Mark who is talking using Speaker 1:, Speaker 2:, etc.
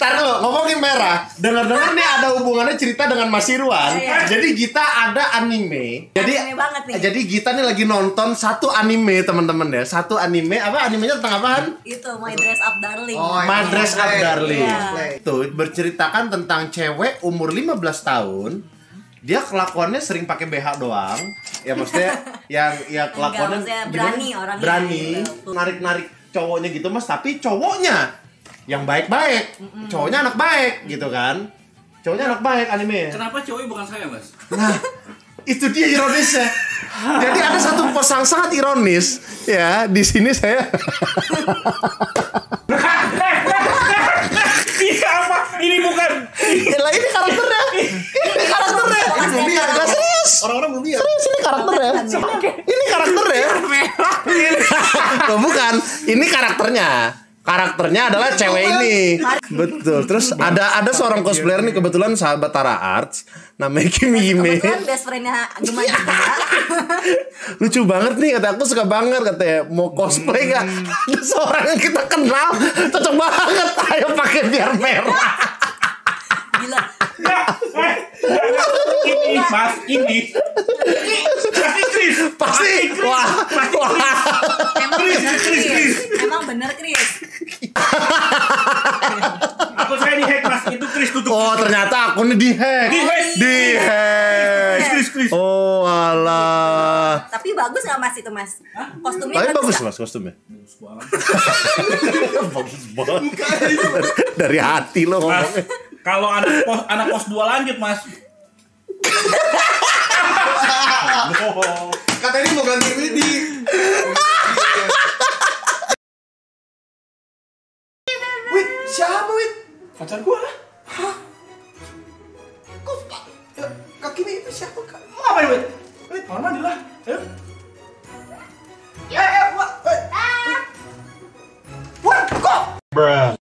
Speaker 1: tar lo ngomongin merah. Dengar-dengar nih ada hubungannya cerita dengan Mas Irwan.
Speaker 2: Iya.
Speaker 1: Jadi Gita ada anime. Jadi
Speaker 2: Anime banget nih.
Speaker 1: Jadi Gita nih lagi nonton satu anime teman-teman ya. Satu anime apa animenya tentang apaan?
Speaker 2: Itu My Dress Up Darling.
Speaker 3: Oh, iya.
Speaker 1: My Dress Up. Darling.
Speaker 2: Iya.
Speaker 1: Tuh berceritakan tentang cewek umur 15 tahun. Dia kelakuannya sering pakai BH doang. Ya maksudnya yang ya kelakuannya gimana?
Speaker 2: berani orangnya
Speaker 1: Berani.
Speaker 2: gitu.
Speaker 1: Narik-narik cowoknya gitu Mas, tapi cowoknya yang baik-baik. Cowoknya anak baik gitu kan. Cowoknya anak baik anime.
Speaker 4: Kenapa cowoknya bukan saya, Mas?
Speaker 1: Nah, itu dia ironisnya. Jadi ada satu pos yang sangat ironis ya di sini saya
Speaker 4: Iya apa? Ini bukan.
Speaker 1: Ya lah ini karakternya. Ini karakternya.
Speaker 2: Belum lihat.
Speaker 1: Serius.
Speaker 3: Orang-orang belum lihat.
Speaker 1: Serius ini karakternya. Ini karakternya. Oh, bukan. Ini karakternya. Karakternya adalah cewek ini. Betul. Terus ada ada seorang cosplayer nih kebetulan sahabat Tara Arts namanya Kim Yime.
Speaker 2: Kebetulan best friendnya Gemma
Speaker 1: Iya.
Speaker 2: juga.
Speaker 1: Lucu banget nih kata aku suka banget katanya mau cosplay gak? Ada seorang yang kita kenal cocok banget. Ayo pakai biar merah.
Speaker 2: Gila.
Speaker 4: Ini, Mas, ini. Pasti Chris.
Speaker 1: Pasti. Wah. Wah.
Speaker 2: Emang bener Chris. Emang bener Chris.
Speaker 4: Aku saya di hack, Mas. Itu Chris tutup.
Speaker 1: Oh ternyata akunnya dihack.
Speaker 4: Di-hack.
Speaker 1: Dihack.
Speaker 4: Chris, Chris.
Speaker 1: Oh alah.
Speaker 2: Tapi bagus gak mas itu mas? Kostumnya
Speaker 1: Tapi bagus
Speaker 2: nggak?
Speaker 1: mas kostumnya. bagus banget. Dari hati lo
Speaker 4: Mas, kalau anak pos anak pos dua lanjut, Mas.
Speaker 3: Katanya ini mau ganti Wid, siapa Wid?
Speaker 4: Pacar gua lah.
Speaker 3: Kok Pak? eh, Kaki ini itu siapa kak?
Speaker 4: Mau ngapain, Wid? Wid, kamar mandi lah. Ayo.
Speaker 3: Eh, eh, Wak. Eh. Wak, kok?